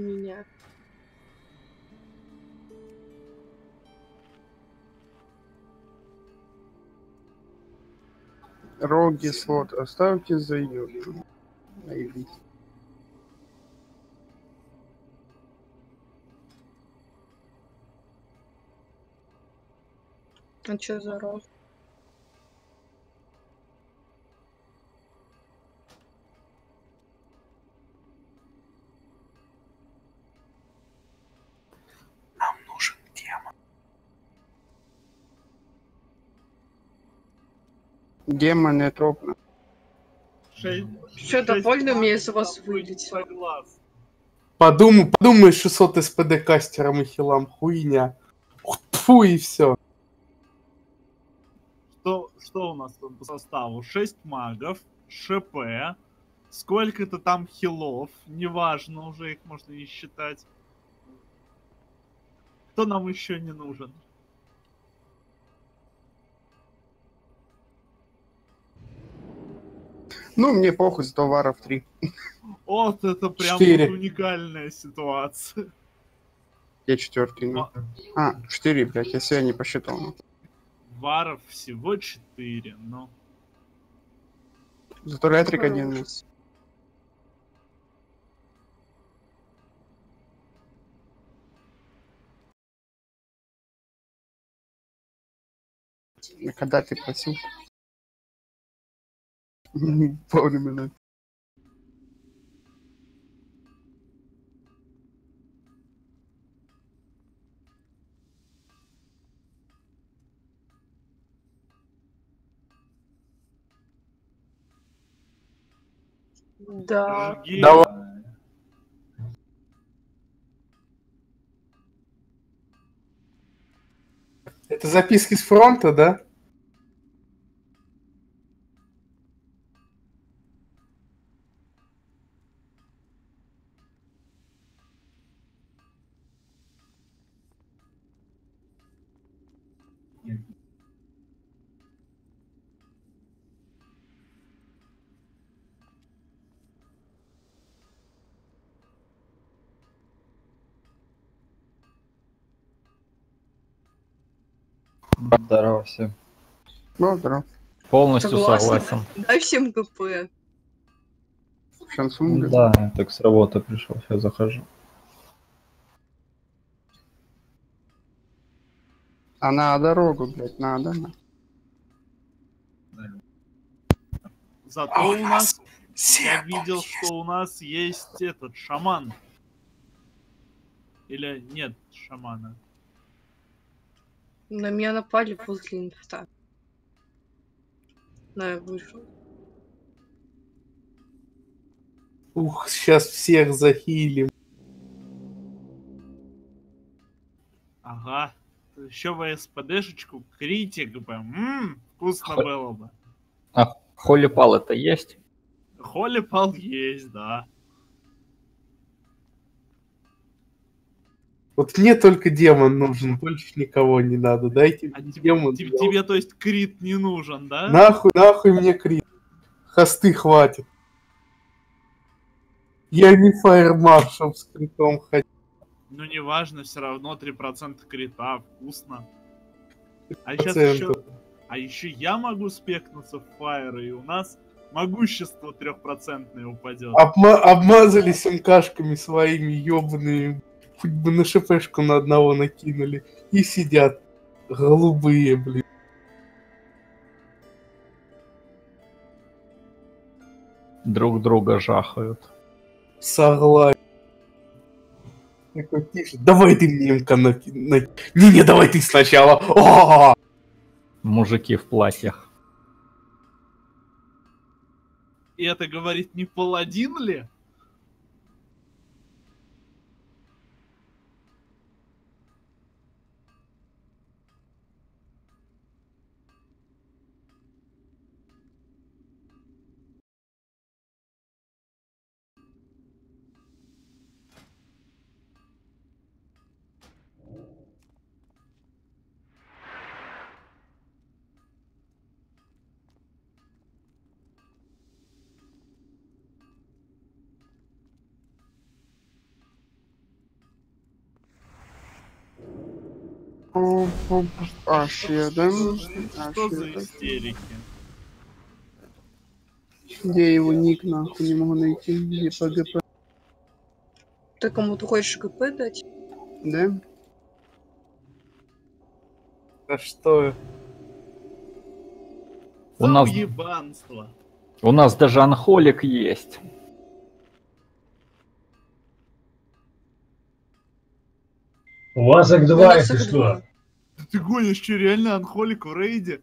меня. Роги слот оставьте за. Наебись. А чё за рог? Демон не топно. Шесть, Чё, довольно мне из вас вылетело? Согласен. Подумай, подумай 600 СПД кастерам и хилам, хуйня. Фу и все. Что, что у нас там по составу? 6 магов, ШП, сколько-то там хилов, неважно, уже их можно не считать. Кто нам еще не нужен? Ну, мне похуй, зато варов 3. Вот это прям Четыре. вот уникальная ситуация. Я четвертый. Ну. А, 4, блядь, я себя не посчитал. Варов всего 4, ну. Зато ретрик один. ну. А Когда ты просил? Пару минут. Да. Давай. Это записки с фронта, да? Здорово всем. Ну, здорово. Полностью Согласна. согласен. Дай всем ГП. Шансун. Да, я только с работы пришел, сейчас захожу. А на дорогу, блядь, надо. на. Зато А у нас, я видел, есть. что у нас есть этот шаман. Или нет шамана. На меня напали возле инфта. На, я вышел. Ух, сейчас всех захилим. Ага. Еще в СПДшечку критик бы. Ммм, вкусно Хо- было бы. Холи пал это есть? Холли пал есть, да. Вот мне только демон нужен, больше никого не надо. Дайте А тебе, демон. тебе- тебе, то есть, крит не нужен, да? Нахуй, нахуй мне крит. Хосты хватит. Я не фаермаршем с критом хочу. Ну, неважно, все равно 3% крита, вкусно. А сейчас еще... А еще я могу спекнуться в фаер, и у нас могущество трехпроцентное упадет. Обма- обмазались МКшками своими ебаными. Хоть бы на шпшку на одного накинули. И сидят. Голубые, блин. Друг друга жахают. Согласен. Такой тише. Давай ты мне МК Не-не, давай ты сначала. О! Мужики в платьях. И это говорит не паладин ли? Аж Что за истерики? Где его ник, нахуй, не могу найти. Где ПГП? Ты кому-то хочешь ГП дать? Да? Да что? У нас, Ебанство. у нас даже анхолик есть. У вас их У два, нас если их что. Ты гонишь, что, реально анхолик в рейде?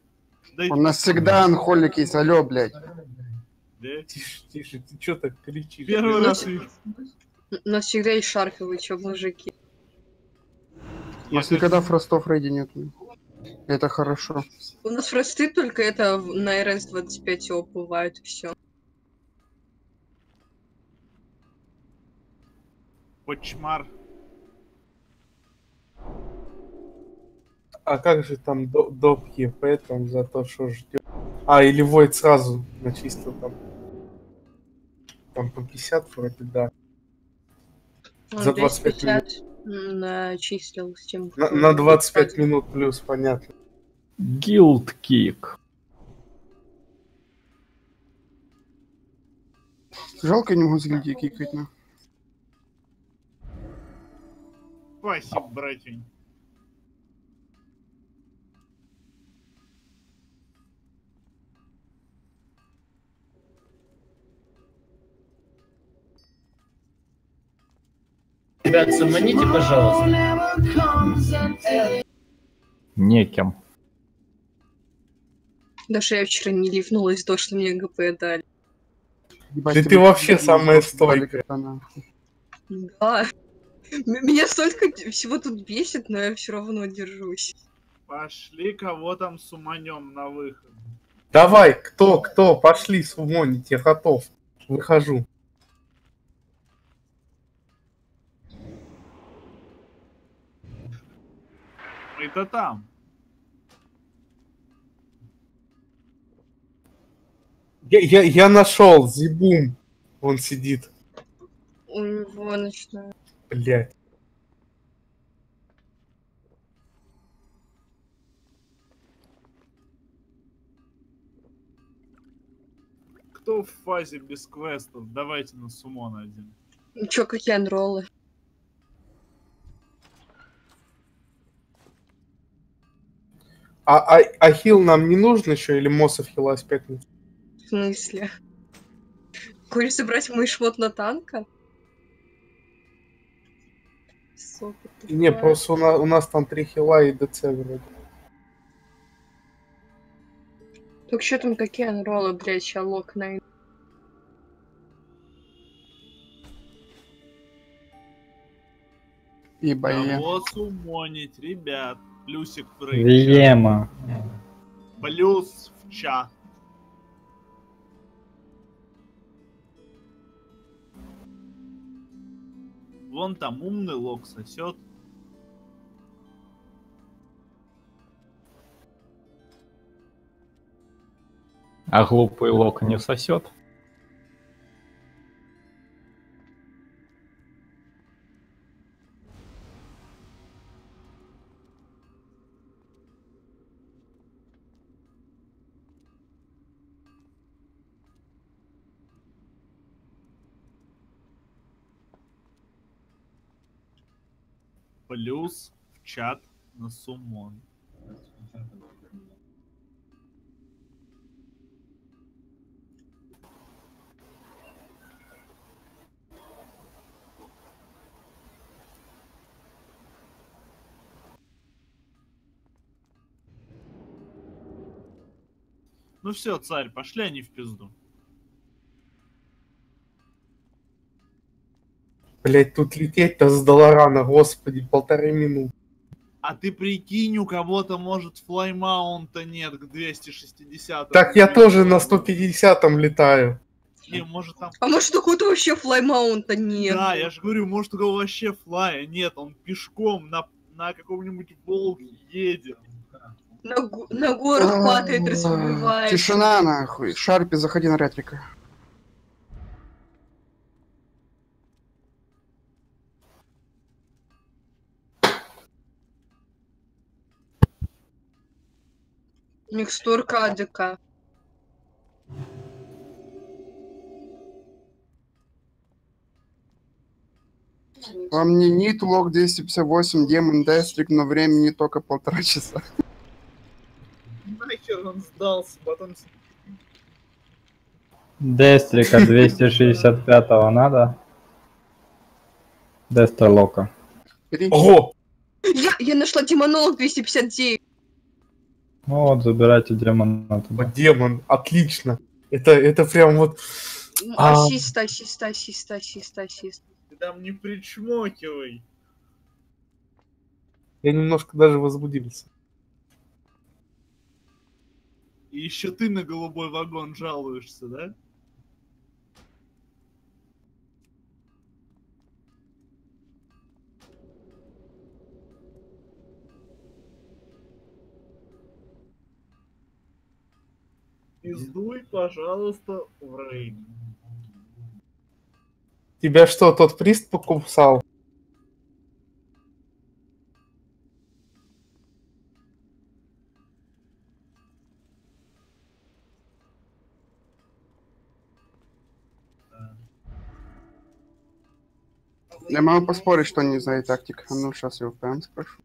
У нас всегда анхолик есть, алё, блядь. да. Тише, тише, ты чё так кричишь? Первый раз. У нас всегда есть шарфовые, чё, мужики. У нас никогда фростов в рейде нет. Это хорошо. У нас фросты только это на РС-25 его бывают, и все. Почмар. А как же там до- доп ЕП там за то, что ждет? А, или Войд сразу начистил там. Там по 50 вроде, да. Он За 25 минут. 250 начислил с тем, На, на 25 кстати. минут плюс, понятно. Guild Kick. Жалко, не могу с гильдии кикать, на. Спасибо, братень. Ребят, заманите, пожалуйста. Неким. Даже я вчера не ливнулась того, что мне ГП дали. Ебать, Да тебе ты вообще самая стойкая. Да. Меня столько всего тут бесит, но я все равно держусь. Пошли кого там суманем на выход. Давай, кто, кто, пошли сумонить, я готов. Выхожу. Мы-то там. Я, я, я нашел, Зибум. Он сидит. У него начинаю. Блять. Кто в фазе без квестов? Давайте на сумон один. Ну чё, какие анроллы? А, а, а хил нам не нужен еще или Мосов хилась 5 минут? В смысле? Хочешь забрать мой шмот на танка? Сука, Не, просто у нас, у нас там 3 хила и ДЦ вроде. Так что там какие анроллы, блядь, ща лок найду. Ебать. Кого сумонить, ребят? Плюсик в рейд. Виема. Плюс в чат. Вон там умный лог сосет. А глупый лок не сосет. Плюс в чат на сумон. Ну все, царь, пошли они в пизду. Блять, тут лететь-то с Долорана, господи, полторы минуты. А ты прикинь, у кого-то может флаймаунта нет к 260. Так я тоже на 150-м летаю. Не, может там... А может у кого-то вообще флаймаунта нет? Да, я же говорю, может у кого вообще флая нет, он пешком на, на каком-нибудь волке едет. На, на горах падает, разбивается. Тишина, нахуй. Шарпи, заходи на ретрика. Микстурка АДК. Вам не нит, лог 258, демон, дестрик, но времени только полтора часа. Нахер он сдался, потом... Дестрика 265 надо? Дестер Лока. Бери. Ого! Я, я нашла демонолог 259. Ну вот, забирайте демона туда. Демон, отлично. Это, это прям вот... Ну, А. Ассист, ассист, ассист, ассист, ассист. Ты там не причмокивай. Я немножко даже возбудился. И еще ты на голубой вагон жалуешься, да? Пиздуй, пожалуйста, в рейд. Тебя что, тот прист покусал? Я могу поспорить, что не знает тактик. А ну, сейчас я его прям спрошу.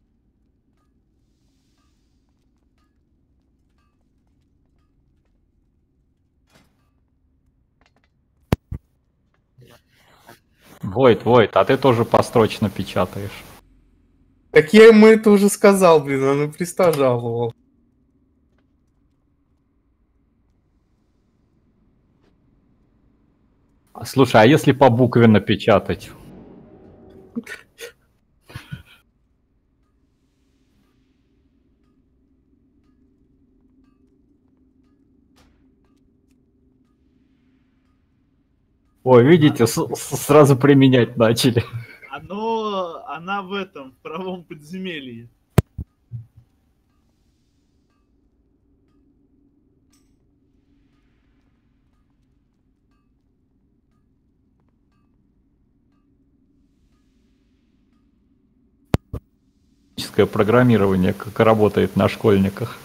Войт, Войт, а ты тоже построчно печатаешь. Так я ему это уже сказал, блин, он и приста жаловал. Слушай, а если по букве напечатать? Ой, видите, с- сразу применять начали. Оно, она в этом, в правом подземелье. Программирование, как работает на школьниках.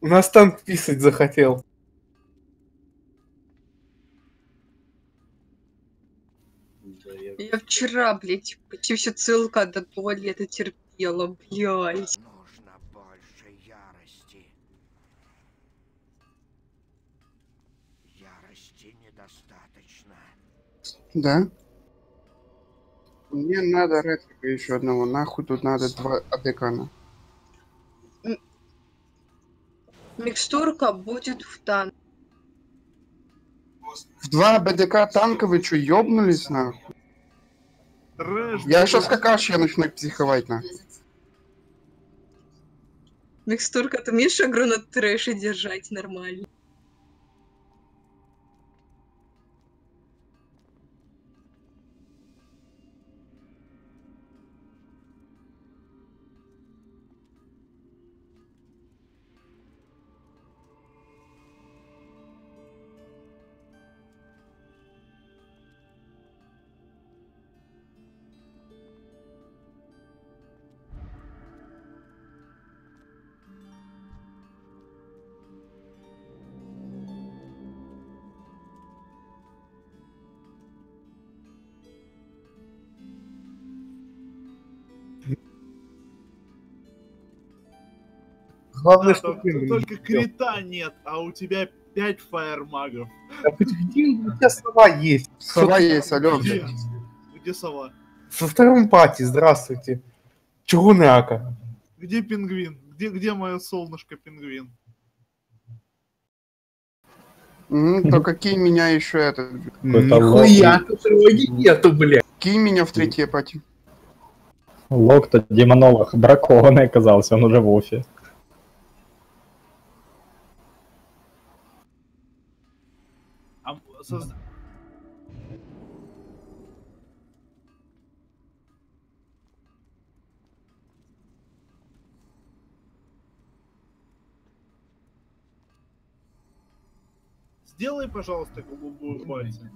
У нас танк писать захотел. Я вчера, блядь, почти все целка до туалета терпела, блядь. Нужно больше ярости. Ярости недостаточно. Да? Мне надо ретрика еще одного. Нахуй тут надо два адекана. Микстурка будет в танк. В два БДК танка вы что, ёбнулись нахуй? Я сейчас какаш, я начну психовать нахуй. Микстурка, ты умеешь игру на трэше держать нормально? Главное, Да, что только, только крита нет, а у тебя 5 фаермагов. А где у тебя сова есть? Сова есть, алё, Где? Где сова? Со втором пати, здравствуйте. Чугуняка. Где пингвин? Где, где мое солнышко пингвин? Мгм, Только кинь меня еще этот. Какой-то Нихуя, тут тревоги нету, блядь. Кинь меня в третье пати. Лок-то демонолог бракованный оказался, он уже в офе. А, м- соз- Сделай, пожалуйста, голубую пальцы.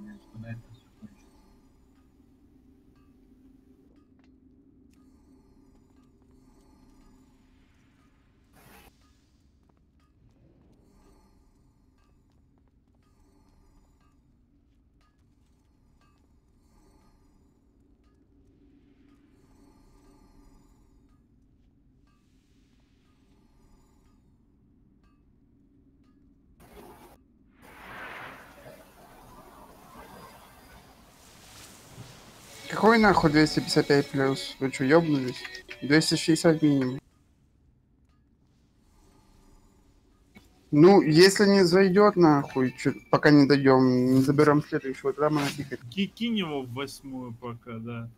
Какой нахуй 255 плюс? Вы что, ёбнулись? 260 минимум. Ну, если не зайдет нахуй, чё- пока не дойдем, не заберем следующего, тогда мы напикать. Ки- Кинь его в восьмую пока, да.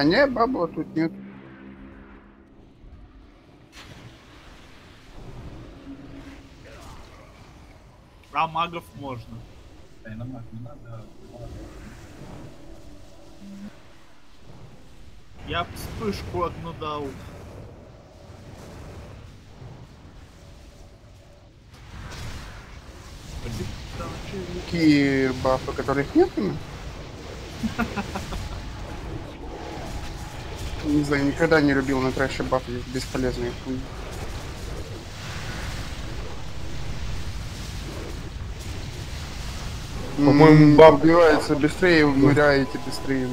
Да не, бабла тут нет. А магов можно. Я б вспышку одну дал. Такие бафы, которых нет. Не знаю, никогда не любил на трэше бафы бесполезные. По-моему, баб- убивается быстрее, умираете быстрее.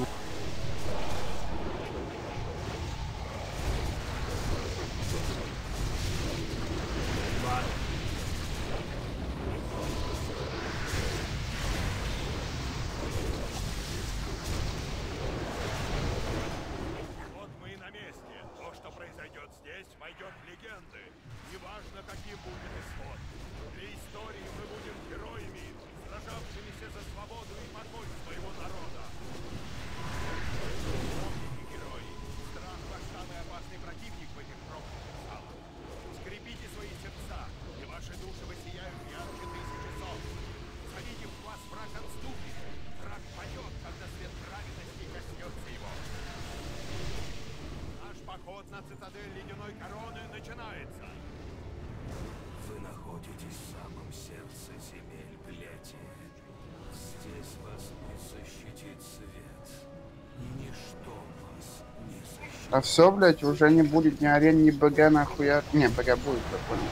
Все, блядь, уже не будет ни арен, ни БГ, нахуя. Не, БГ будет, я понял.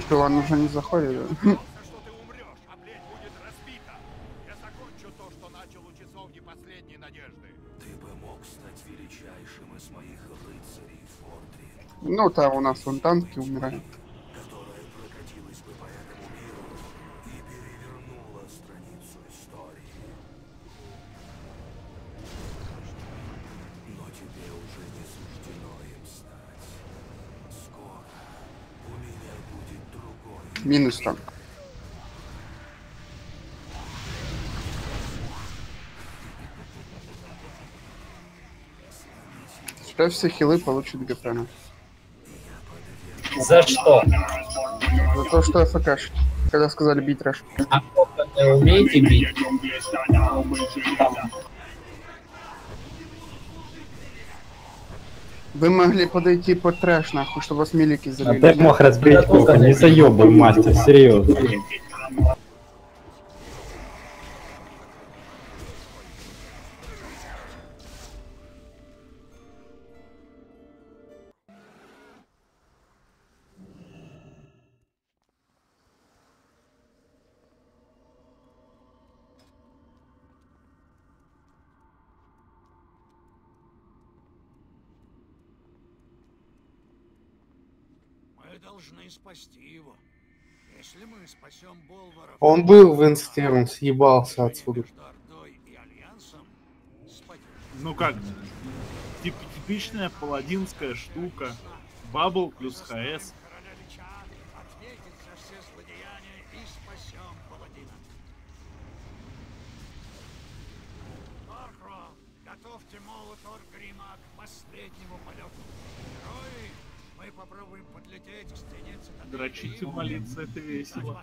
Что, он уже не заходит, Ну, там у нас вон танки умирают. Танк. Теперь все хилы получат ГПН. За что? За то, что ФКш. Когда сказали бить трэш. А вы умеете бить? Вы могли подойти под трэш, нахуй, чтобы вас милики А залили. ты мог разбить кухню, не заебывай, мастер, серьезно. Мы должны спасти его. Если мы спасем Болвара... Он был в Инсте, он съебался отсюда. Ну как, тип, типичная паладинская штука. Бабл плюс ХС. Молиться это весело.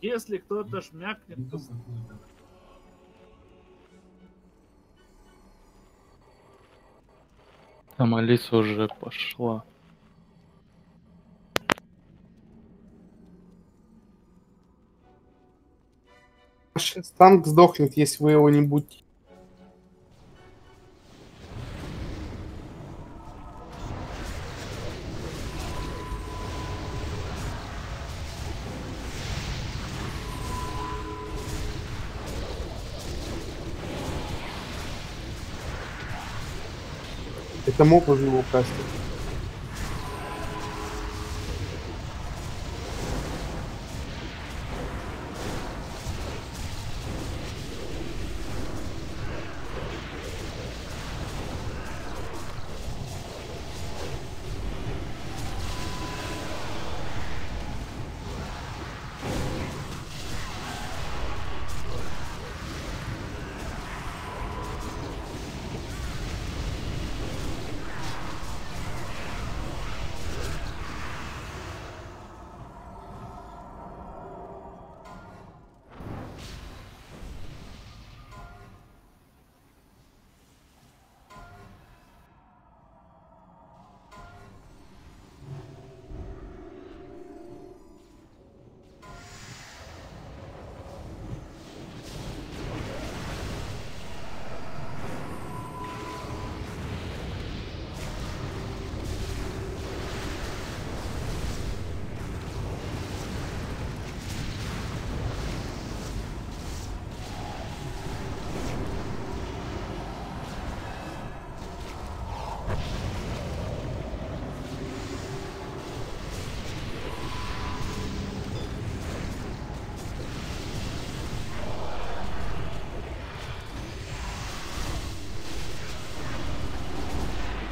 Если кто-то шмякнет, то Там Алиса уже пошла. Сейчас танк сдохнет, если вы его не будете. Это мог уже его кастить.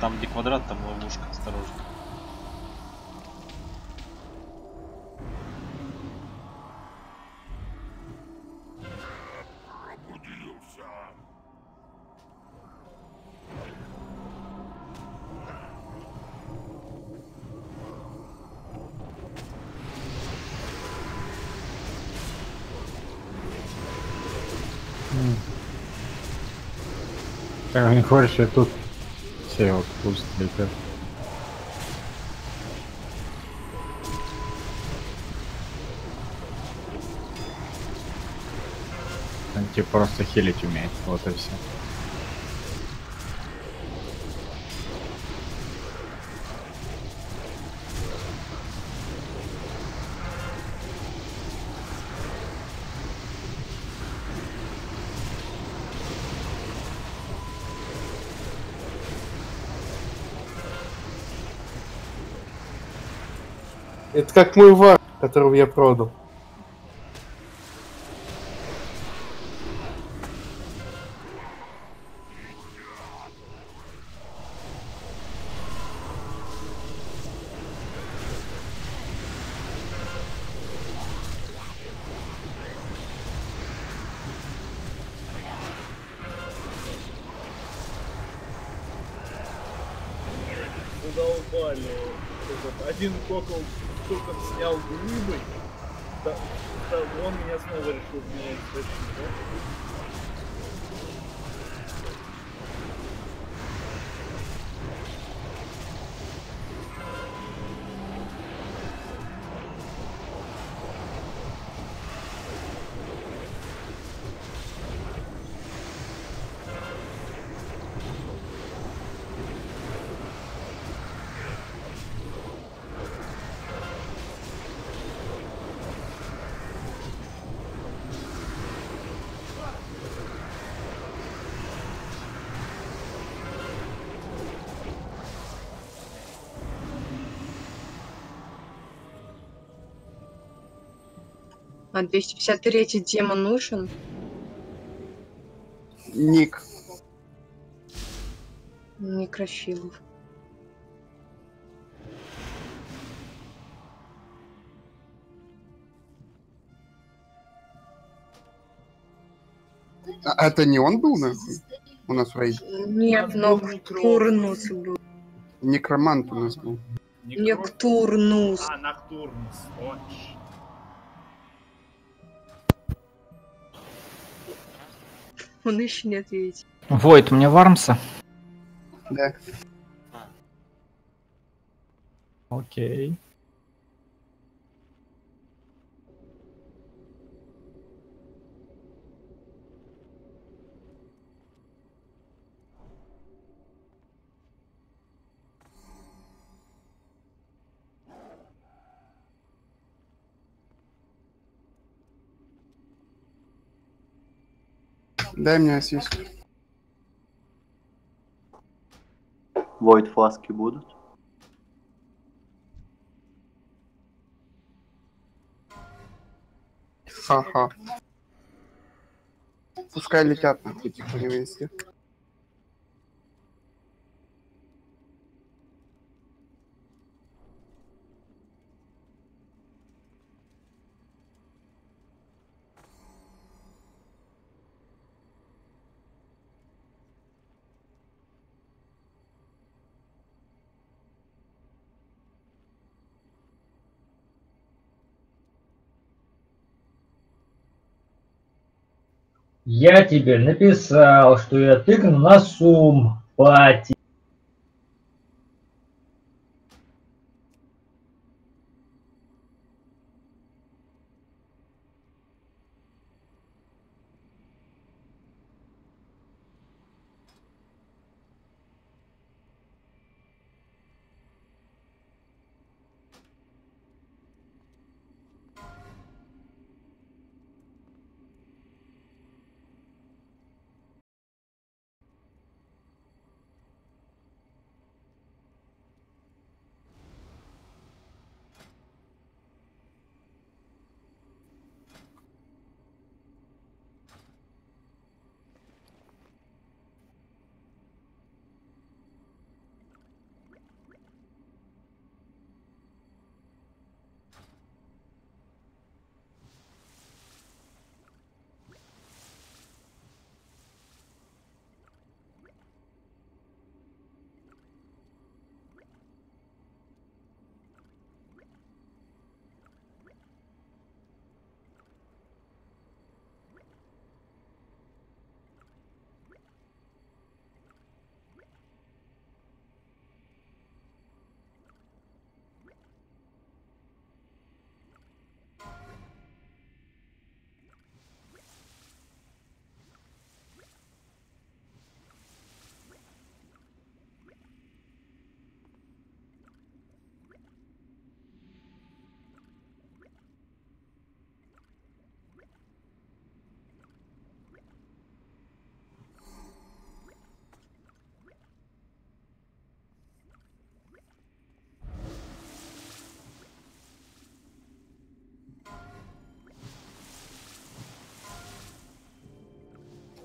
Там где квадрат, там ловушка, осторожно. Так, не хочешь, я тут все вот. Он типа просто хилить умеет, вот и все. Это как мой вар, которого я продал. задолбали. Этот, один кокол только снял глыбой. Да, да, он меня снова решил меня истощить, да? А 253 демон нужен? Ник. Некрофилов. А это не он был, нахуй? У нас в рейде. Нет, но Курнус был. Некромант у нас был. Нектурнус. А, Ноктурнус, точно. Он еще не ответил. Войт, мне Вармса? Да. Окей. Дай мне ассист. Войд фласки будут? Ха-ха. Пускай летят нахуй типа не везде. Я тебе написал, что я тыкну на сум, пати.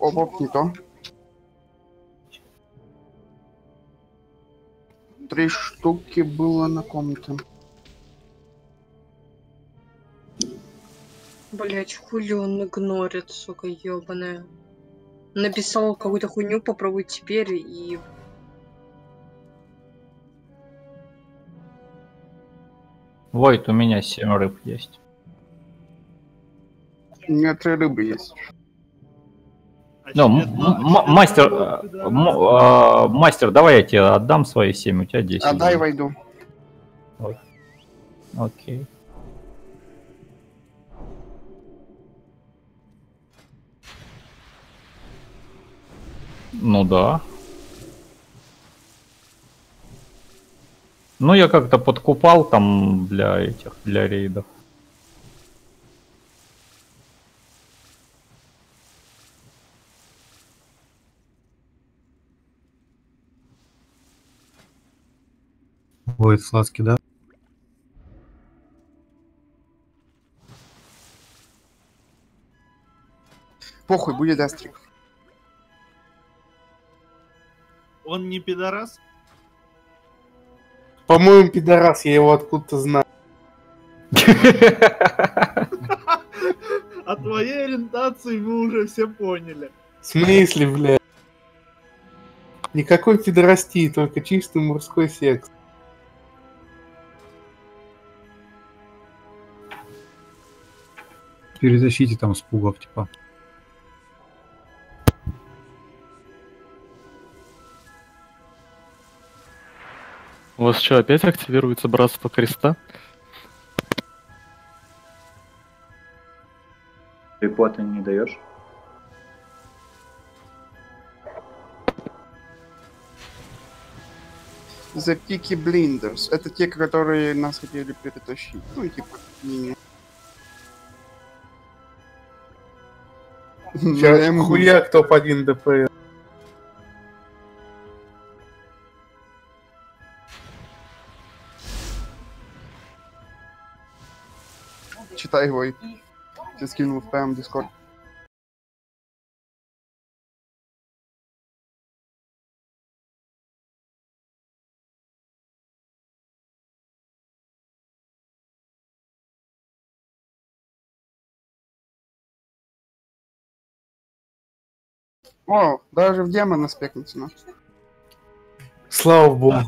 Оп, не то. Три штуки было на комнате. Блять, хули он игнорит, сука, ебаная. Написал какую-то хуйню, попробуй теперь и... Войт, у меня семь рыб есть. У меня три рыбы есть. Ну, мастер, э, э, мастер, давай я тебе отдам свои семь, у тебя 10. Отдай войду. Окей. Ну да. Ну, я как-то подкупал там для этих, для рейдов. Будет сладкий, да? Похуй, будет астрик. Он не пидорас? По-моему, пидорас, я его откуда-то знаю. О твоей ориентации мы уже все поняли. В смысле, блядь? Никакой пидорастии, только чистый мужской секс. Перетащите там с пугов, типа. У вас что, опять активируется Братство Креста? Репорта не даешь? The Peaky Blinders. Это те, которые нас хотели перетащить. Ну, типа, не... Сейчас Эм, хуяк топ-1 ДПС. Читай его. Тебе скинул в прям Discord. О, даже в демона спекнуться, ну. Слава богу.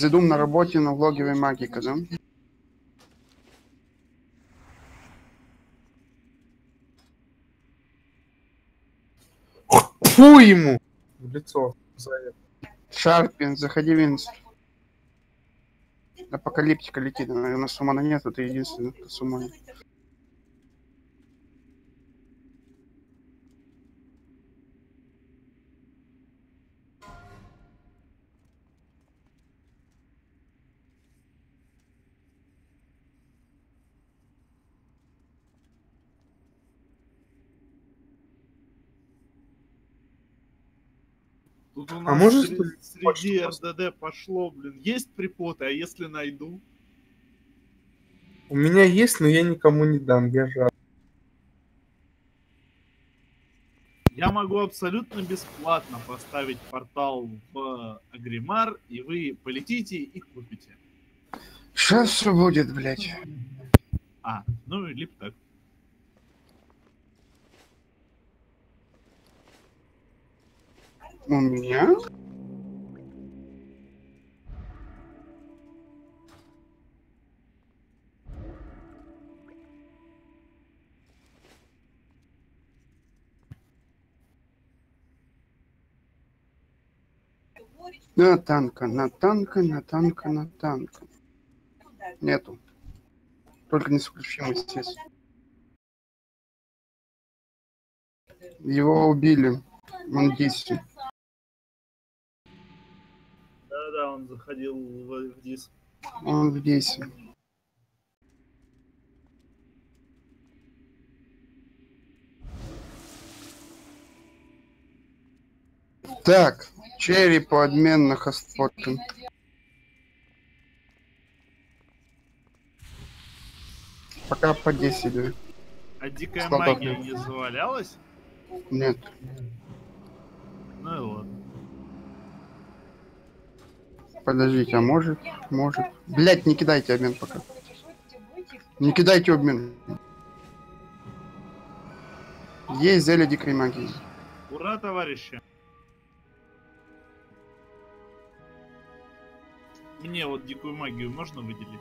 Зедум на работе на влоговой магика, да? Фу ему! В лицо. за это. Шарпин, заходи в инст. Апокалиптика летит, наверное, сумана нет, это сумана. Тут можешь сре- среди РДД пошло, блин, есть припоты, а если найду? У меня есть, но я никому не дам, я жад. Я могу абсолютно бесплатно поставить портал в Агримар, и вы полетите и купите. Сейчас все будет, блядь. А, ну или так. У меня? На танка, на танка, на танка, на танка. Нету. Только несокрушимость есть. Его убили. 10. Да-да, он заходил в, в диск. Он в 10. Так, черри по обмен на хостпоты. Пока по 10, да. А дикая магия нет. не завалялась? Нет. Ну и ладно. Подождите, а может? Может. Блять, не кидайте обмен пока. Не кидайте обмен. Есть зелье дикой магии. Ура, товарищи! Мне вот дикую магию можно выделить?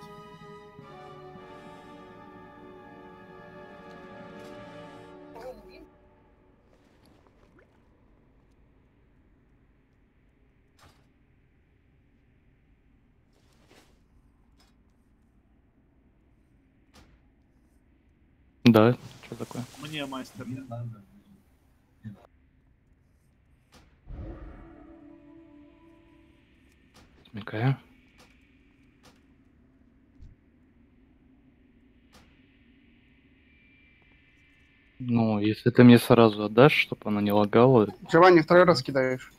Да, что такое? Мне мастер. Смекаю. Ну, если ты мне сразу отдашь, чтобы она не лагала, Джованни, второй раз кидаешь.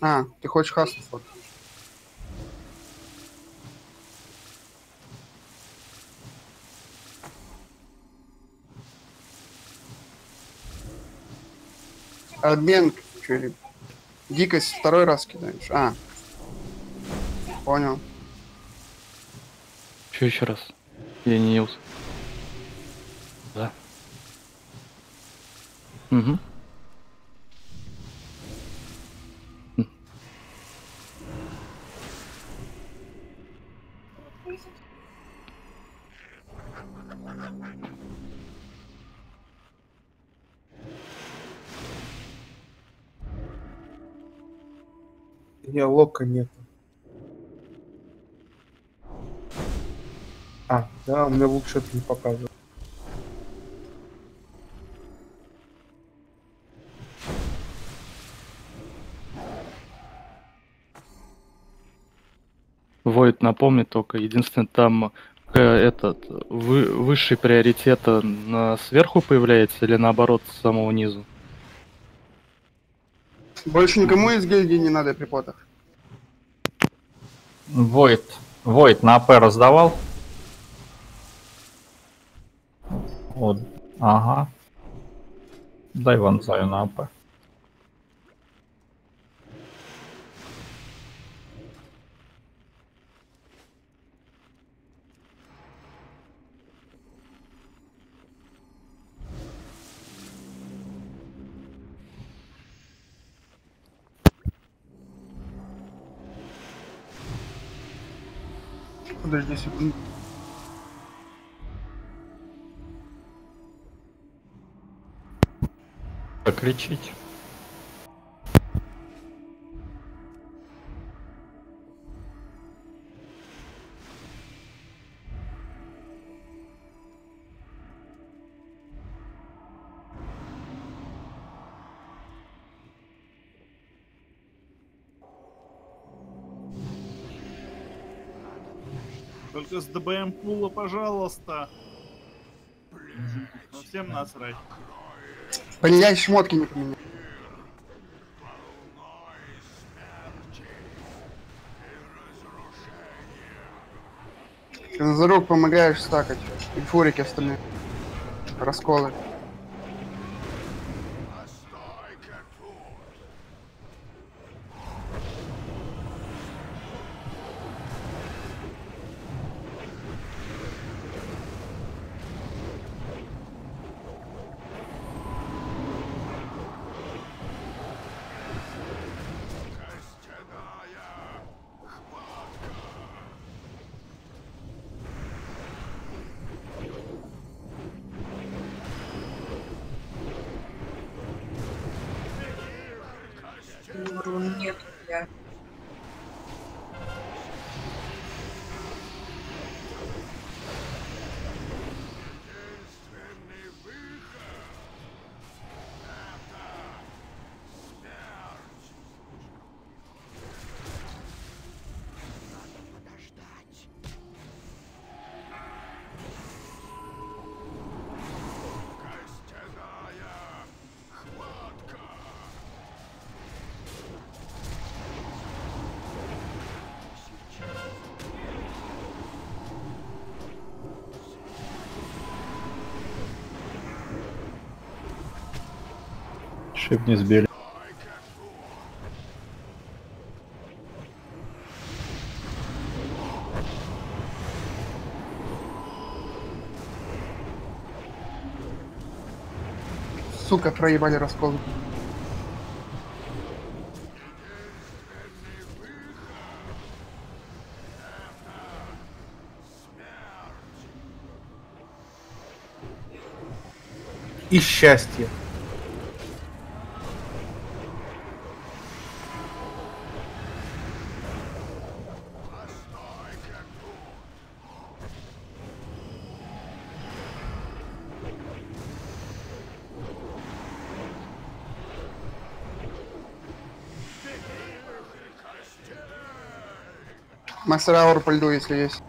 А, ты хочешь хаснуть? Обмен, чё, дикость второй раз кидаешь. А, понял. что еще раз? Я не нился. Да. Угу. Не, лока нет. А, да, у меня лук что-то не показывает. Войд напомнит только, единственное, там э, этот вы, высший приоритет на сверху появляется или наоборот с самого низу? Больше никому из гильдии не надо припотов. Войт. Войт на АП раздавал? Вот. Ага. Дай вонзаю на АП. Подожди секунду. Как с ДБМ пула, пожалуйста. Ну, всем насрать. Блять, шмотки не поменял. Ты за рук помогаешь стакать. И фурики остальные. Расколы. Шип не сбили. Сука, проебали раскол. И счастье. Мастер аур по льду, если есть.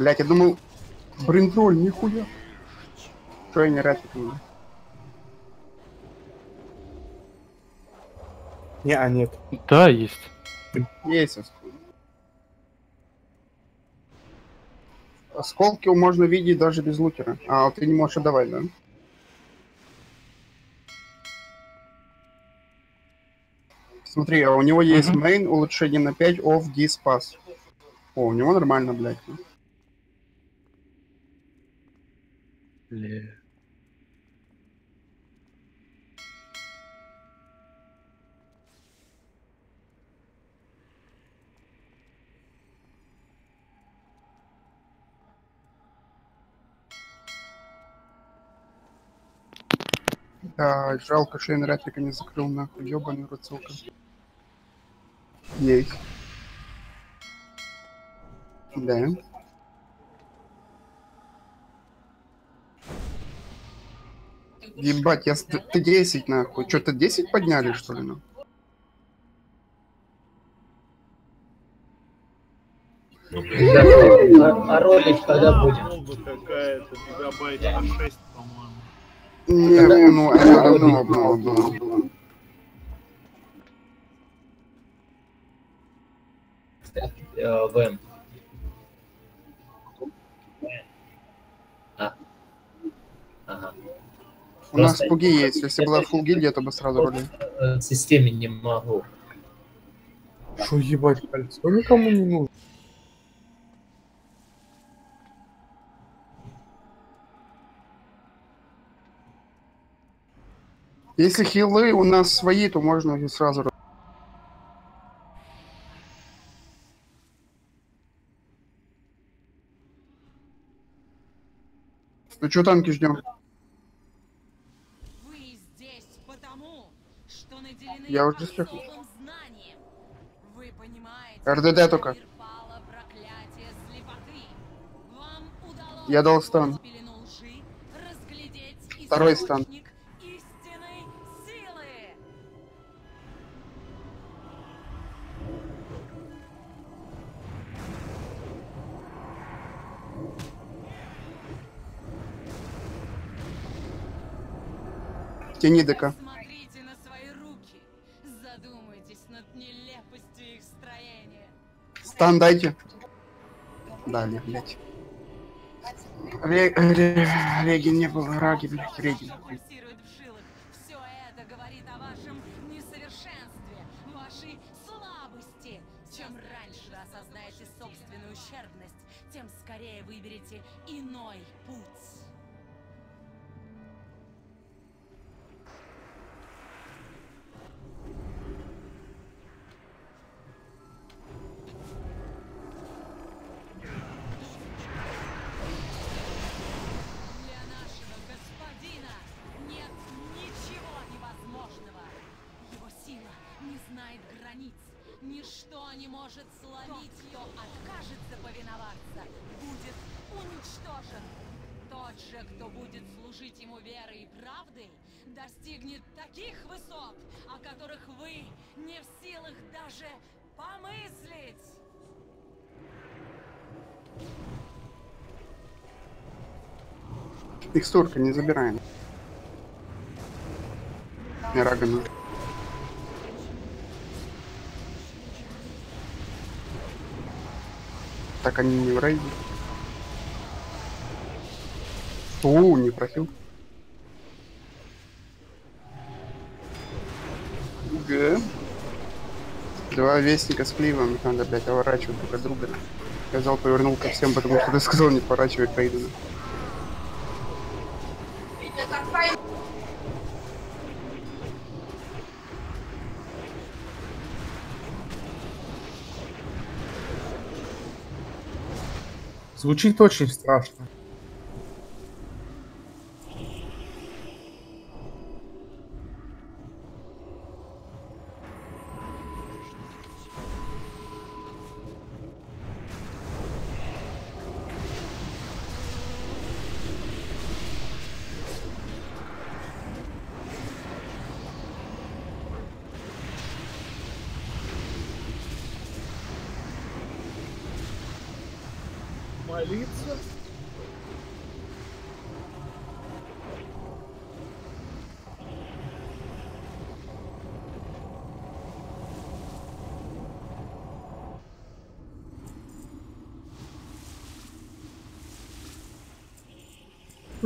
Блять, я думал, бриндроль, нихуя. Что я не рад этому? Не, а нет. Да, есть. Есть осколки. Осколки можно видеть даже без лутера. А, вот ты не можешь отдавать, да? Смотри, а у него есть мейн, улучшение на 5, off, диспас. О, у него нормально, блядь. Бля. Да, жалко, что я Ретрика не закрыл, нахуй, ёбаный рот, сука. Есть. Да. Ебать, я... Ты 10, нахуй. Что, ты 10 подняли, что ли, ну? А, ролик когда будет? Моба какая-то, гигабайт на 6, по-моему. Не, ну, это ну, ну, ну. Э, Вен. А. Ага. У нас пуги есть. Если была фул гильдия, то бы сразу роли. э, В системе не могу. Что ебать кольцо никому не нужно. Если хилы у нас свои, то можно и сразу Ну что танки ждем? Я уже всех. РДД только. Я дал стан. Второй стан. Тяни ДК. Стан дайте. Дали, блядь. Ре- ре- Реген не было, Раги, блядь, Реген. иной Ничто не может сломить ее, откажется повиноваться, будет уничтожен. тот же, кто будет служить ему верой и правдой, достигнет таких высот, о которых вы не в силах даже помыслить. Текстурка не забираем. Рагана. Так они не в рейде. У, не просил. Г. Два вестника с кливом, их надо, блядь, поворачивать друг от друга. Взял, повернул ко всем, потому что ты сказал не поворачивать к. Звучит очень страшно.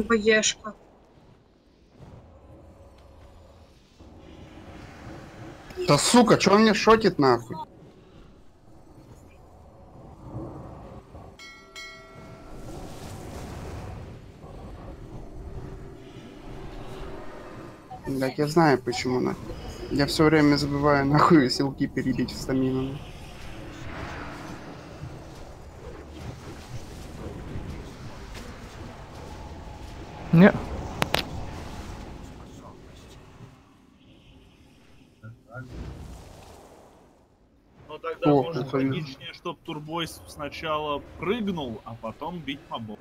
Боешка. Да сука, чё он мне шотит нахуй? Блять, я знаю почему нахуй. Я все время забываю нахуй силки перебить в стамину. Не. Но тогда О, может это не- логичнее, чтоб турбой сначала прыгнул, а потом бить мобов.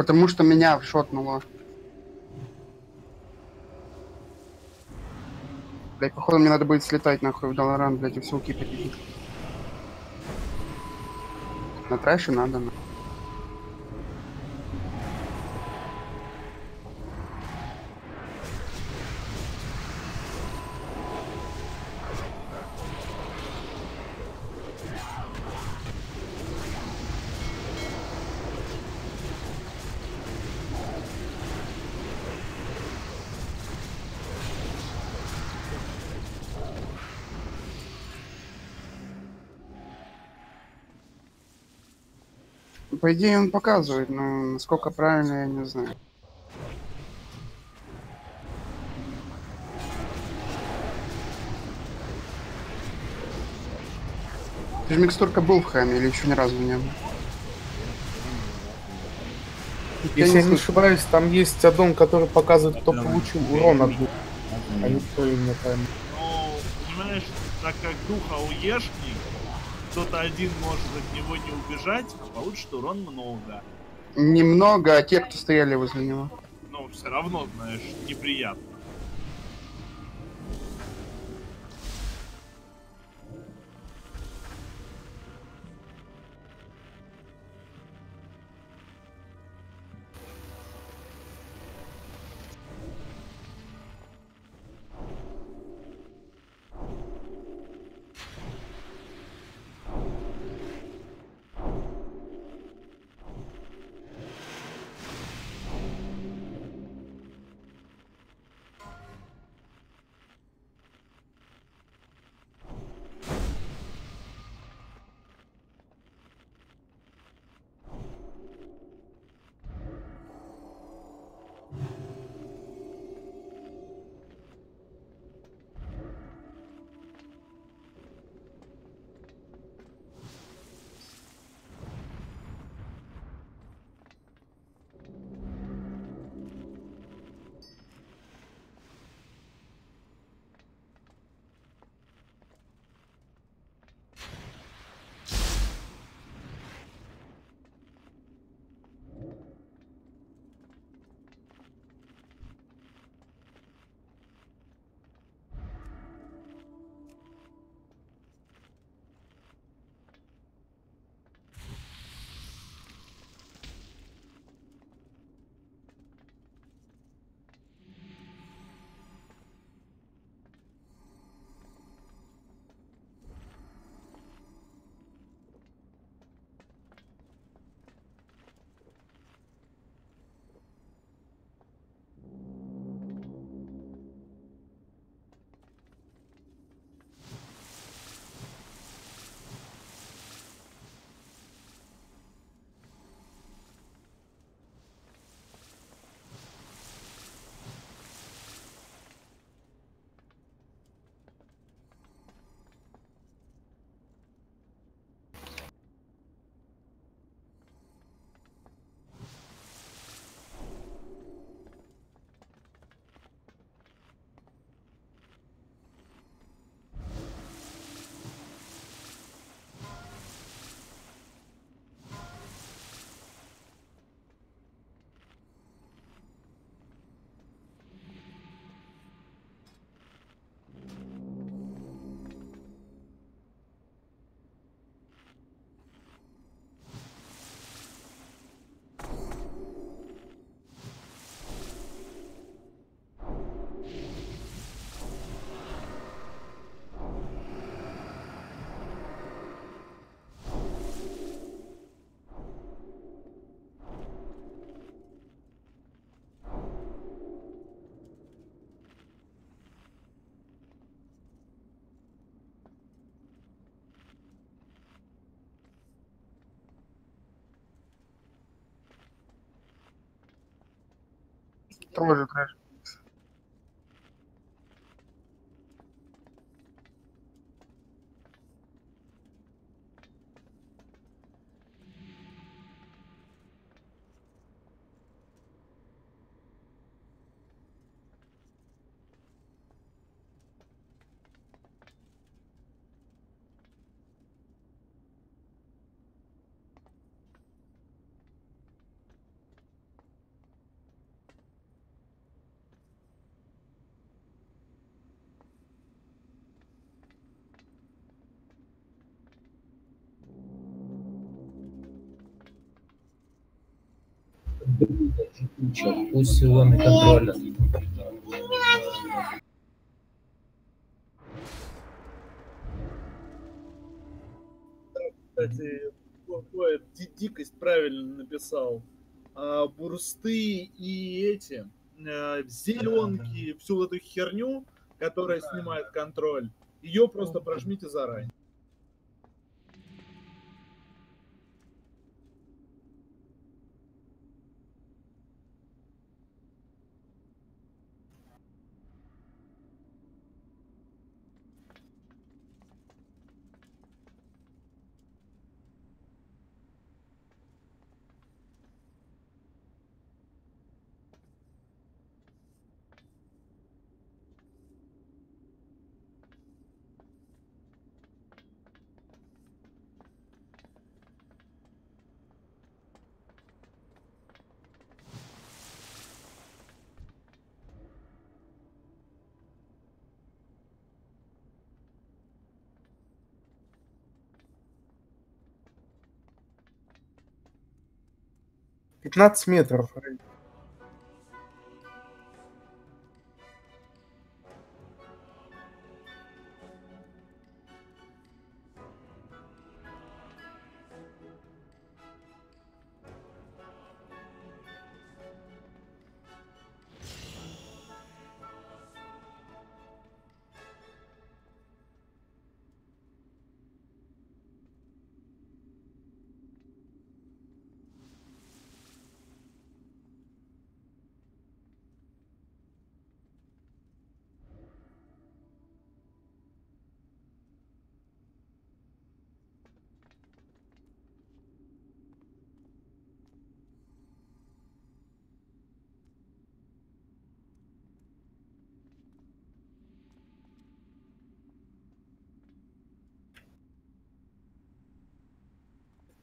Потому что меня шотнуло. Блять, походу мне надо будет слетать нахуй в Долоран, блять, и в ссылки перебить. На трэше надо, на. По идее он показывает, но насколько правильно, я не знаю. Ты же микстурка был в хаме или еще ни разу не был? Я Если не я не ошибаюсь, там есть аддон, который показывает, кто получил урон от духа. А не кто именно там. Ну, понимаешь, так как дух ауешник, кто-то один может от него не убежать, а получит урон много. Немного, а те, кто стояли возле него. Но все равно, знаешь, неприятно. Тоже трэш. Пусть силами контроля. Кстати, дикость правильно написал. А, бурсты и эти э, зеленки, всю эту херню, которая снимает контроль, ее просто прожмите заранее. Пятнадцать метров.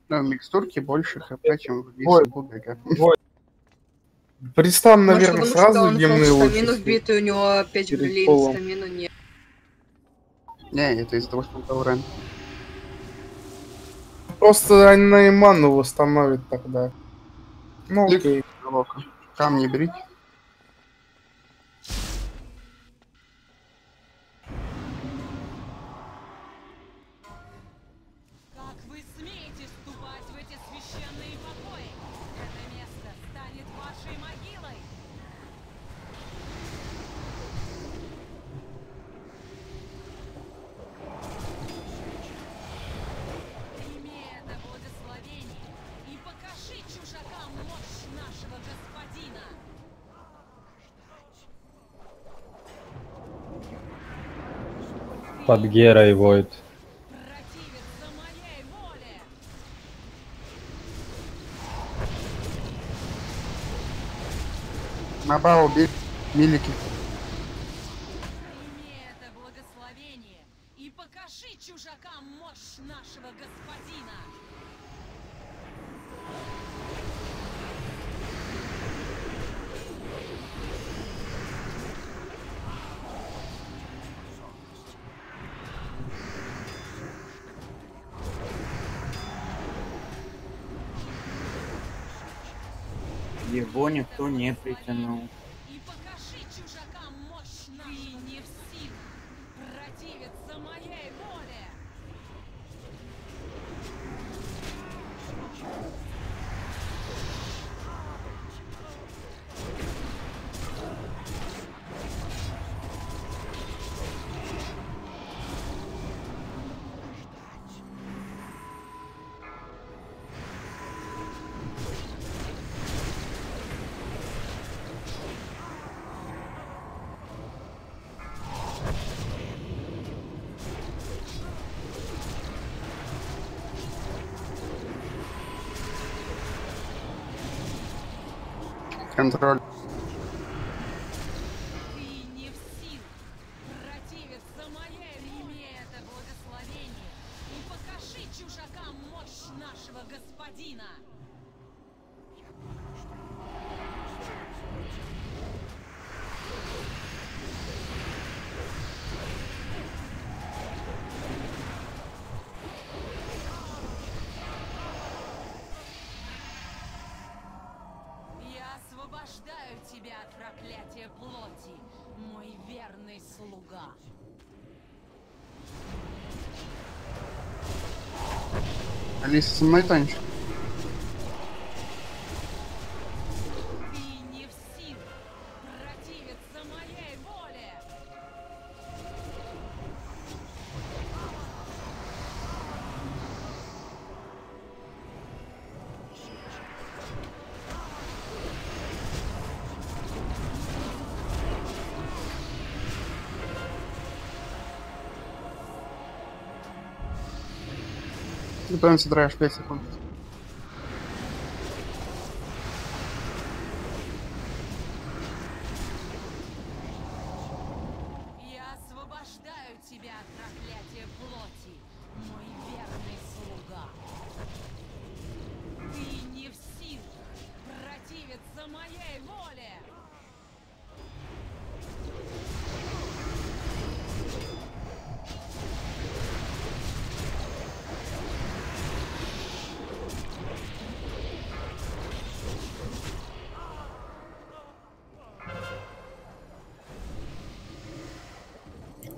Но в микстурке больше хп, чем в бубика. Пристав, Может, наверное, что сразу он емные стамину лучше. вбитый, у него опять Перед блин, полом. стамину нет. Не, это из-за того, что он таурен. Просто они на иману восстановят тогда. Ну окей. Камни берите. Под Герой воле. Маба убили. Милики. control desses simultâneos. pra onde esse Dragon Space acontece.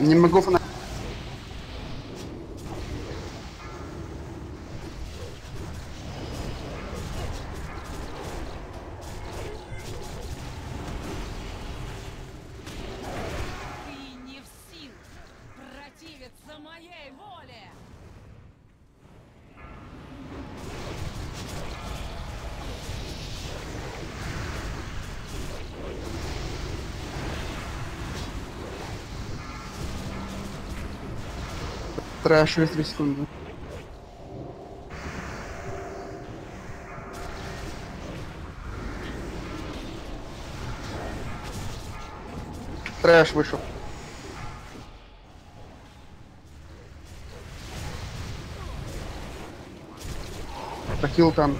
Не могу фонарь. быстро, аж через 3 секунды. Трэш вышел. Прохил там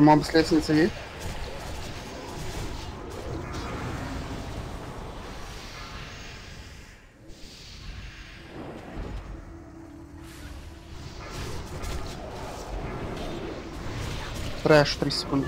Там моб с лестницы есть? Трэш, 3 секунды.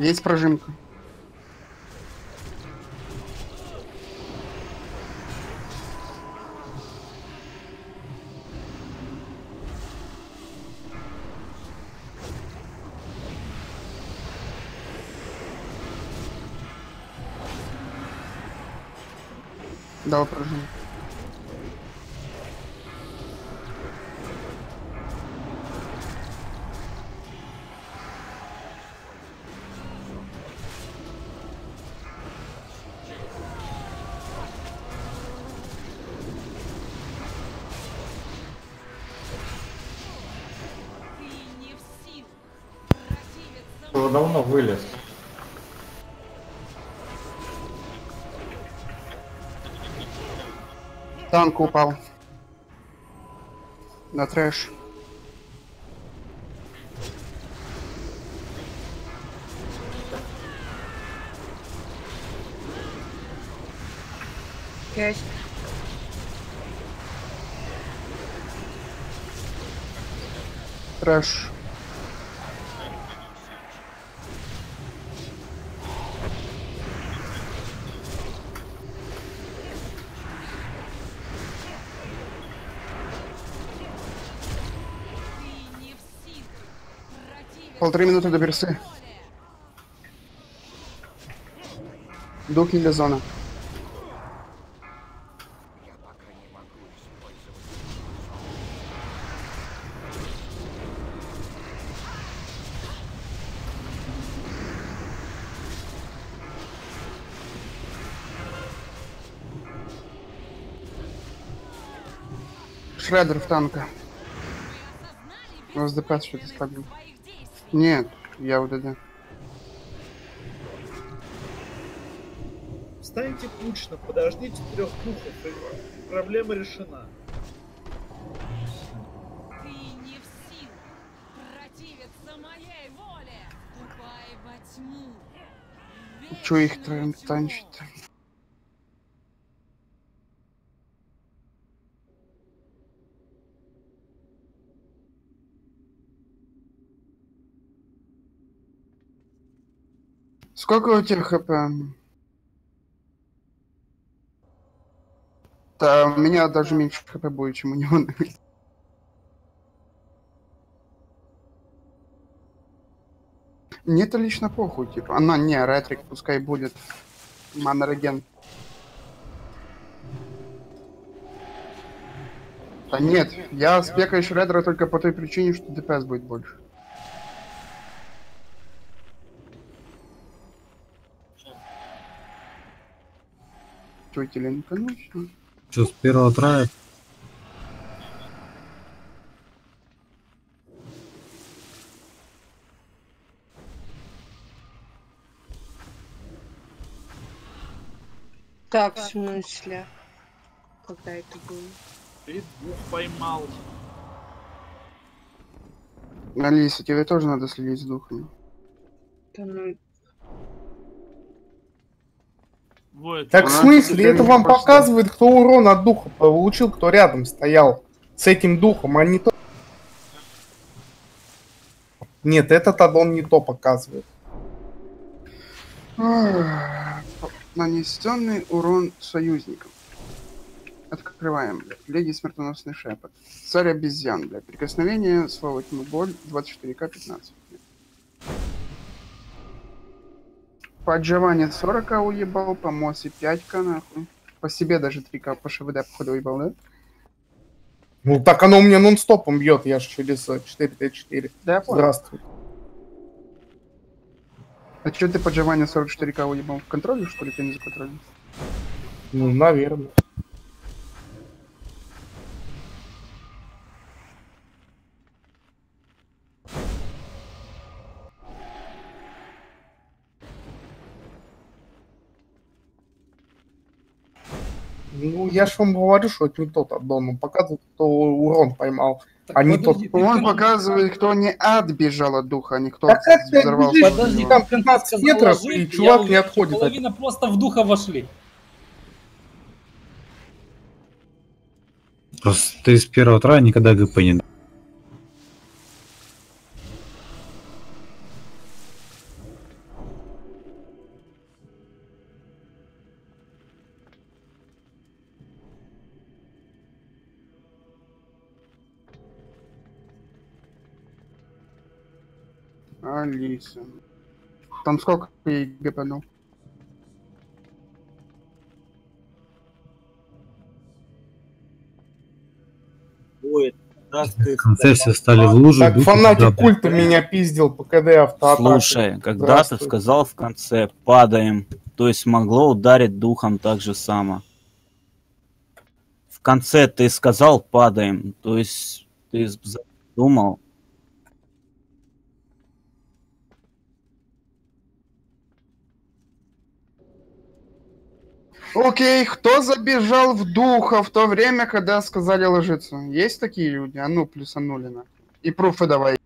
Есть прожимка. Дал прожимку. Танк упал. На трэш. Пять. Трэш. Полторы минуты до берсы. Дух или зона. Шредер в танка. У вас ДПС что-то слабил. Нет, я УДД. Встаньте кучно, подождите трех духов, и проблема решена. Ты не в силах. Противиться моей воле. Ступай во тьму. Чё их тьму. танчит? Сколько у тебя хп? Да, у меня даже меньше хп будет, чем у него. Мне это лично похуй, типа. Она не, ретрик пускай будет. Маннерген. Да нет, я спекаю Шреддера только по той причине, что ДПС будет больше. Чё, Теленка, ну. Что, с первого трая? Так, в смысле? Когда это было? Ты двух поймал. Алиса, тебе тоже надо следить с духами. Да ну, Вот. Так в смысле? Это вам просто- показывает, кто урон от духа получил, кто рядом стоял с этим духом, а не то. Нет, этот аддон не то показывает. Нанесенный урон союзникам. Открываем, блядь. Леди смертоносный шепот. Царь обезьян, блядь. Прикосновение, слово тьмы, боль, 24к 15. блядь. По Джованни 40к уебал, по Мосе 5к нахуй. По себе даже 3к по ШВД походу уебал, да? Ну так оно у меня нон-стопом бьет, я ж через э, 4Т4. Да, я понял. Здравствуй. А чё ты по Джованни 44к уебал? В контроле, что ли, ты не за контролем? Ну, наверное. Ну, я ж вам говорю, что это не тот аддон. Он показывает, кто урон поймал, а не тот. Он показывает, кто не отбежал от духа, а не кто Так как ты взорвался. Подожди, Там ты 15 сказал метров, и я чувак не отходит. от Половина просто в духа вошли. Просто ты с первого трая никогда ГП не дал. Алиса. Там сколько ей гпнул? Ой, раз ты В конце все стали в лужу. Так фанатик культа меня пиздил по КД автоатаке. Слушай, когда ты сказал в конце «падаем», то есть могло ударить духом так же само. В конце ты сказал «падаем», то есть ты думал. Окей, кто забежал в духа в то время, когда сказали ложиться? Есть такие люди? А ну, плюсанули на. И пруфы давай.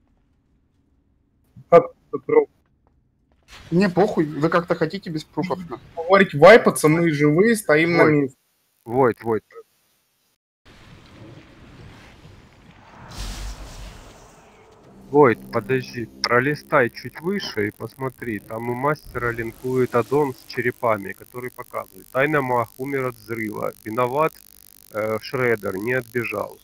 Мне похуй, вы как-то хотите без пруфов. на. Говорить, вайпаться, мы живые, стоим на Ой. месте. Войт, Войт. Войт, подожди, пролистай чуть выше и посмотри, там у мастера линкует аддон с черепами, который показывает. Тайна Мах умер от взрыва, виноват э, Шредер, не отбежал.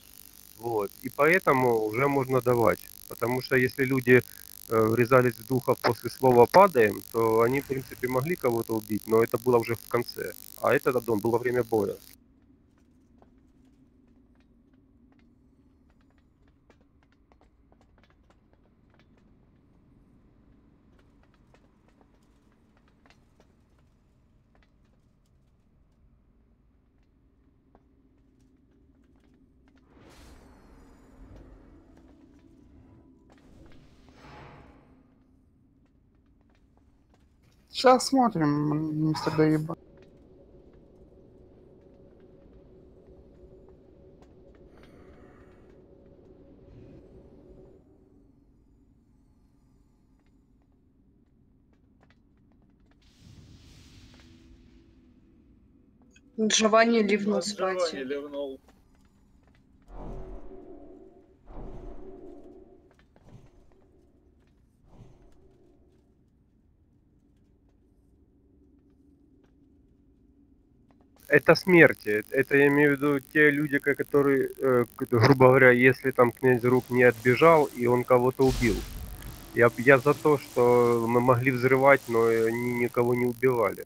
Вот, и поэтому уже можно давать, потому что если люди э, врезались в духов после слова «падаем», то они, в принципе, могли кого-то убить, но это было уже в конце, а этот аддон во время боя. Сейчас смотрим, мистер Даиба. Джованни ливнул с Джованни ливнул. Это смерти. Это я имею в виду те люди, ко- которые, э, грубо говоря, если там князь Рук не отбежал и он кого-то убил. Я, я за то, что мы могли взрывать, но они никого не убивали.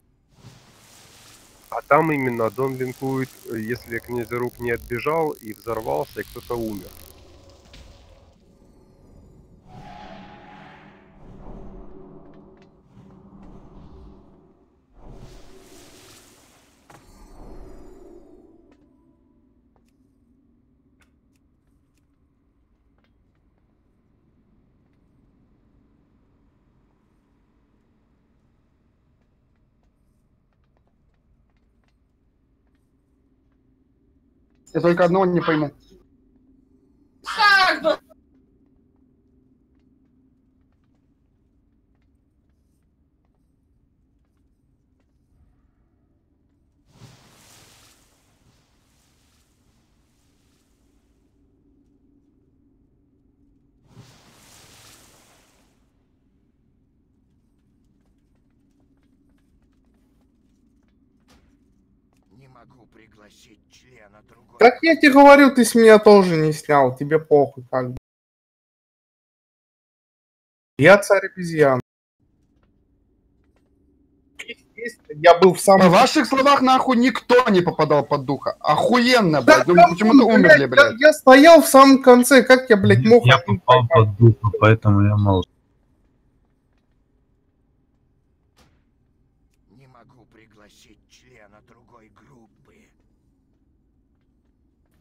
А там именно Дон линкует, э, если князь Рук не отбежал и взорвался, и кто-то умер. Я только одного не пойму. Не могу пригласить члена другой. Так я тебе говорю, ты с меня тоже не снял, тебе похуй как бы. Я царь обезьян. Я был в На самом... ваших словах нахуй никто не попадал под духа. Охуенно, блядь. Ну почему-то Блядь, умерли, я- блядь. Я стоял в самом конце, как я, блядь, мог... Я попал под духа, поэтому я молчу.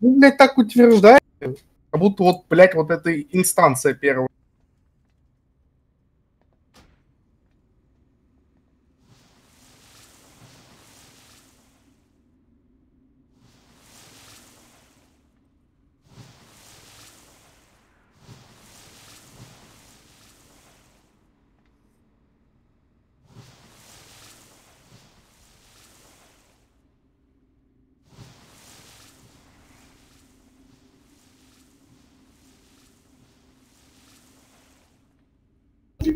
Ну, блядь, так утверждает, как будто вот, блядь, вот эта инстанция первая.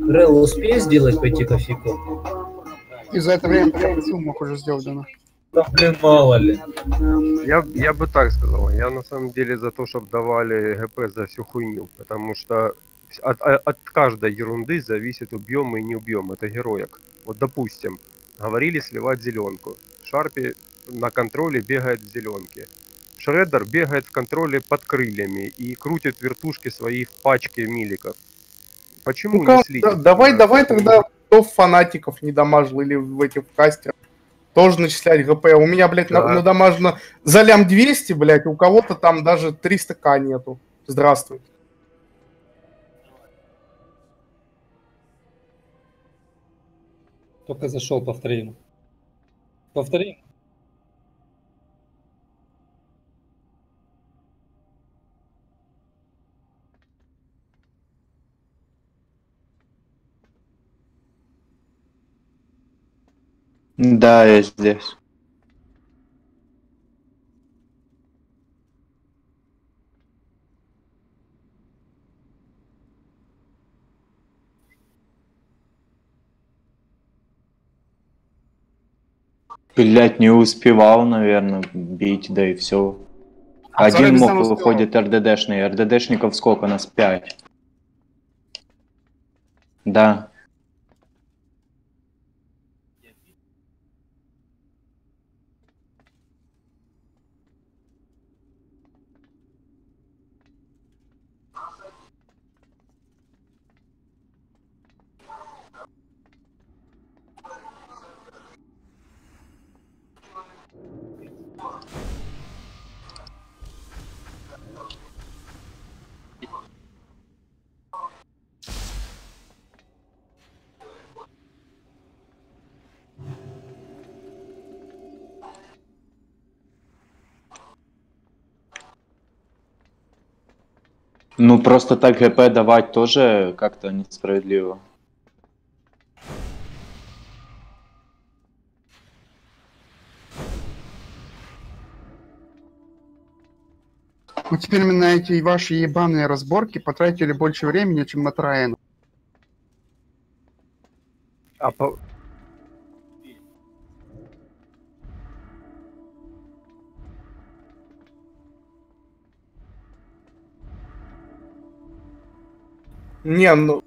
Релл, успеешь сделать пойти кофейку? И за это время я бы мог уже сделать давно. Да, блин, мало ли. Я, я бы так сказал. Я на самом деле за то, чтобы давали ГП за всю хуйню. Потому что От, от- от каждой ерунды зависит объем и не объем. Это героек. Вот допустим, говорили сливать зеленку. Шарпи на контроле бегает в зеленке. Шреддер бегает в контроле под крыльями и крутит вертушки свои в пачке миликов. Почему Ну-ка, не слить? да- давай, давай тогда кто фанатиков не дамажил или в этих кастерах. Тоже начислять ГП. У меня, блядь, Да. надамажено за лям 200, блядь, у кого-то там даже 300к нету. Здравствуй. Только зашел, повторим. Повторим. Да, я здесь. Блять, не успевал, наверное, бить, да и все. А Один мог выходит РДДшный. РДДшников сколько? Нас пять. Да. Ну, просто так ГП давать тоже как-то несправедливо. Ну теперь мы на эти ваши ебаные разборки потратили больше времени, чем на Траена. А по- Не, ну...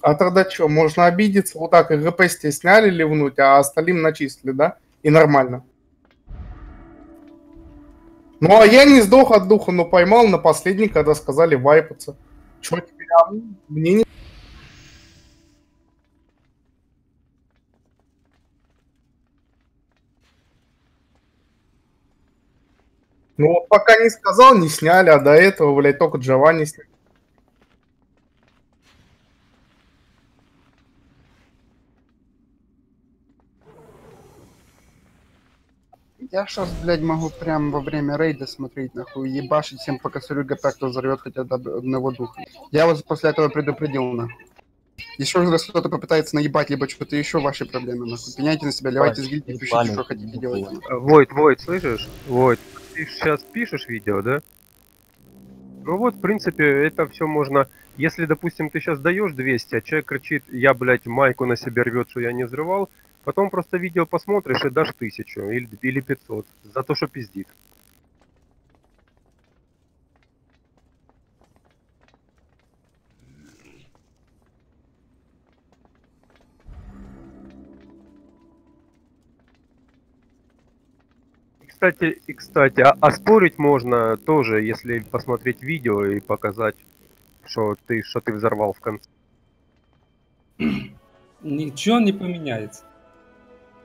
А тогда что, можно обидеться, вот так ГП с сняли ливнуть, а остальным начислили, да? И нормально. Ну, а я не сдох от духа, но поймал на последний, когда сказали вайпаться. Чё теперь? а Мне не... Ну вот пока не сказал, не сняли, а до этого, блядь, только Джованни сняли. Я сейчас, блядь, могу прям во время рейда смотреть, нахуй, ебашить всем, пока косарю ГП, кто взорвет хотя бы одного духа. Я вас после этого предупредил, нахуй. Еще раз кто-то попытается наебать, либо что-то еще, ваши проблемы, нахуй. Пеняйте на себя, ливайте с гильдии, пишите, что хотите делать. Войт, Войт, слышишь? Войт, ты сейчас пишешь видео, да? Ну вот, в принципе, это все можно... Если, допустим, ты сейчас даешь 200, а человек кричит, я, блядь, майку на себе рвет, что я не взрывал, потом просто видео посмотришь и дашь тысячу или, или 500 за то, что пиздит. И, Кстати, и кстати, а, а спорить можно тоже, если посмотреть видео и показать, что ты, что ты взорвал в конце. Ничего не поменяется.